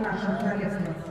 las áreas